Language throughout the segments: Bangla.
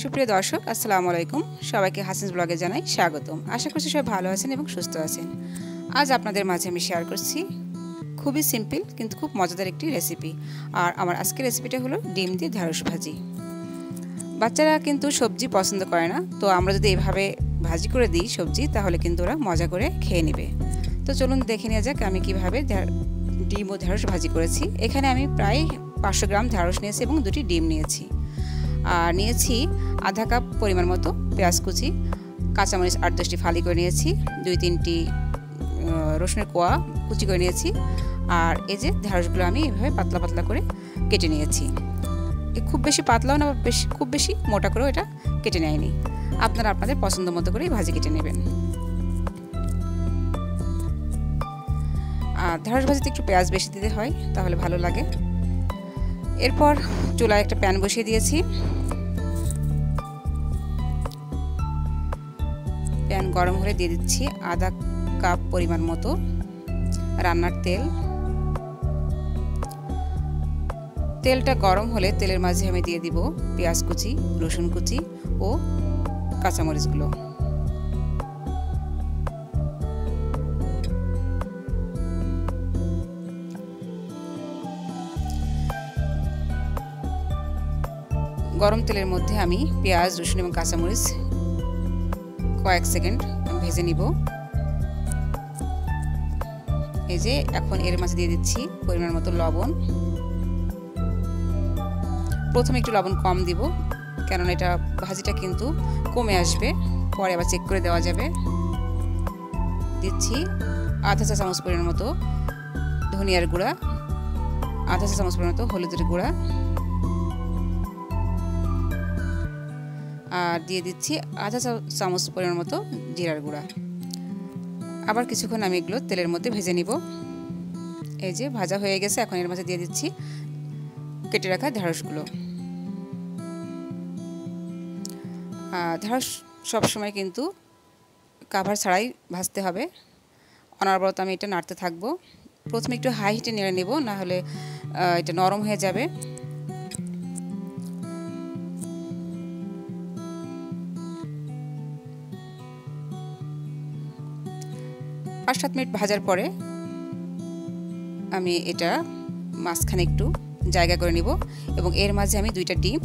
সুপ্রিয় দর্শক, আসসালামু আলাইকুম। সবাইকে হাসিন ব্লগে জানাই স্বাগতম। আশা করছি সবাই ভালো আছেন এবং সুস্থ আছেন। আজ আপনাদের মাঝে আমি শেয়ার করছি খুবই সিম্পল কিন্তু খুব মজাদার একটি রেসিপি আর আমার আজকের রেসিপিটা হলো ডিম দিয়ে ঢ্যাঁড়স ভাজি। বাচ্চারা কিন্তু সবজি পছন্দ করে না, তো আমরা যদি এভাবে ভাজি করে দিই সবজি, তাহলে কিন্তু ওরা মজা করে খেয়ে নেবে। তো চলুন দেখে নেওয়া যাক আমি কীভাবে ডিম ও ঢ্যাঁড়স ভাজি করেছি। এখানে আমি প্রায় পাঁচশো গ্রাম ঢ্যাঁড়স নিয়েছি এবং দুটি ডিম নিয়েছি। আর নিয়েছি আধা কাপ পরিমাণ মতো পেঁয়াজ কুচি, কাঁচামরিচ আট দশটি ফালি করে নিয়েছি, দুই তিনটি রসুনের কোয়া কুচি করে নিয়েছি, আর এই যে ঢ্যাঁড়সগুলো আমি এভাবে পাতলা পাতলা করে কেটে নিয়েছি। খুব বেশি পাতলাও না, বেশি খুব বেশি মোটা করেও এটা কেটে নেয়নি। আপনারা আপনাদের পছন্দ মতো করেই ভাজি কেটে নেবেন। আর ঢ্যাঁড়স ভাজিতে একটু পেঁয়াজ বেশি দিতে হয়, তাহলে ভালো লাগে। এরপর চুলায় একটা প্যান বসিয়ে দিয়েছি। প্যান গরম হলে দিয়ে দিচ্ছি আধা কাপ পরিমাণ মতো রান্নার তেল। তেলটা গরম হলে তেলের মাঝে আমি দিয়ে দিব পেঁয়াজ কুচি, রসুন কুচি ও কাঁচামরিচগুলো। গরম তেলের মধ্যে আমি পেঁয়াজ, রসুন এবং কাঁচামরিচ কয়েক সেকেন্ড ভেজে নিব। এই যে এখন এর মাঝে দিয়ে দিচ্ছি পরিমাণ মতো লবণ। প্রথমে একটু লবণ কম দিব, কেননা এটা ভাজিটা কিন্তু কমে আসবে, পরে আবার চেক করে দেওয়া যাবে। দিচ্ছি আধা চা চামচ পরিমাণ মতো ধনিয়ার গুঁড়া, আধা চা চামচ পরিমাণ মতো হলুদের গুঁড়া। আর দিয়ে দিচ্ছি আধা চামচ পরিমাণ মতো জিরার গুঁড়া। আবার কিছুক্ষণ আমি এগুলো তেলের মধ্যে ভেজে নিব। এই যে ভাজা হয়ে গেছে, এখন এর মাঝে দিয়ে দিচ্ছি কেটে রাখা ঢ্যাঁড়সগুলো ঢ্যাঁড়স সবসময় কিন্তু কাভার ছাড়াই ভাজতে হবে। অনবরত আমি এটা নাড়তে থাকব। প্রথমে একটু হাই হিটে নেড়ে নেব না হলে এটা নরম হয়ে যাবে। পাঁচ সাত মিনিট ভাজার পরে আমি এটা মাঝখানে একটু জায়গা করে নিব এবং এর মাঝে আমি দুইটা ডিম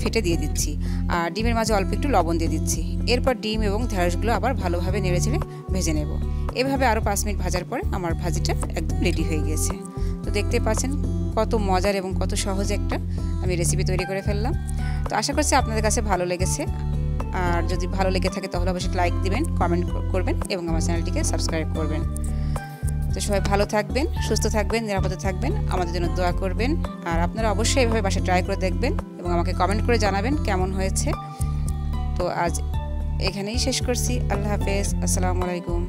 ফেটে দিয়ে দিচ্ছি। আর ডিমের মাঝে অল্প একটু লবণ দিয়ে দিচ্ছি। এরপর ডিম এবং ঢ্যাঁড়সগুলো আবার ভালোভাবে নেড়ে চেড়ে ভেজে নেব। এভাবে আরও পাঁচ মিনিট ভাজার পরে আমার ভাজিটা একদম রেডি হয়ে গিয়েছে তো দেখতে পাচ্ছেন কত মজার এবং কত সহজ একটা আমি রেসিপি তৈরি করে ফেললাম। তো আশা করছি আপনাদের কাছে ভালো লেগেছে। আর যদি ভালো লেগে থাকে তাহলে অবশ্যই লাইক দিবেন কমেন্ট করবেন এবং আমার চ্যানেলটিকে সাবস্ক্রাইব করবেন। তো সবাই ভালো থাকবেন, সুস্থ থাকবেন, নিরাপদে থাকবেন, আমাদের জন্য দোয়া করবেন। আর আপনারা অবশ্যই এভাবে বাসায় ট্রাই করে দেখবেন এবং আমাকে কমেন্ট করে জানাবেন কেমন হয়েছে। তো আজ এখানেই শেষ করছি, আল্লাহ হাফেজ, আসসালামু আলাইকুম।